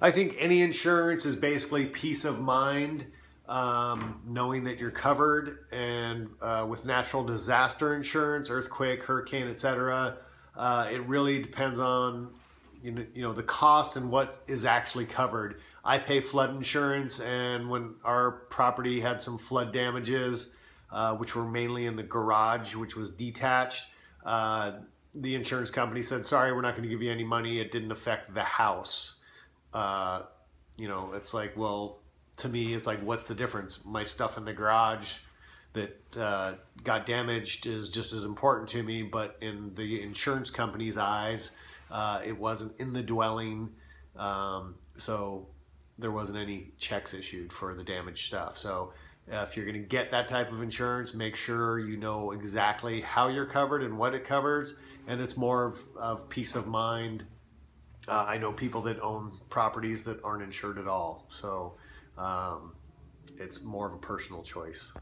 I think any insurance is basically peace of mind, um, knowing that you're covered. And uh, with natural disaster insurance, earthquake, hurricane, etc., uh, it really depends on you know, you know the cost and what is actually covered. I pay flood insurance, and when our property had some flood damages, uh, which were mainly in the garage, which was detached, uh, the insurance company said, "Sorry, we're not going to give you any money. It didn't affect the house." Uh, you know, it's like, well, to me, it's like, what's the difference? My stuff in the garage that uh, got damaged is just as important to me, but in the insurance company's eyes, uh, it wasn't in the dwelling, um, so there wasn't any checks issued for the damaged stuff. So uh, if you're going to get that type of insurance, make sure you know exactly how you're covered and what it covers, and it's more of, of peace of mind uh, I know people that own properties that aren't insured at all. So um, it's more of a personal choice.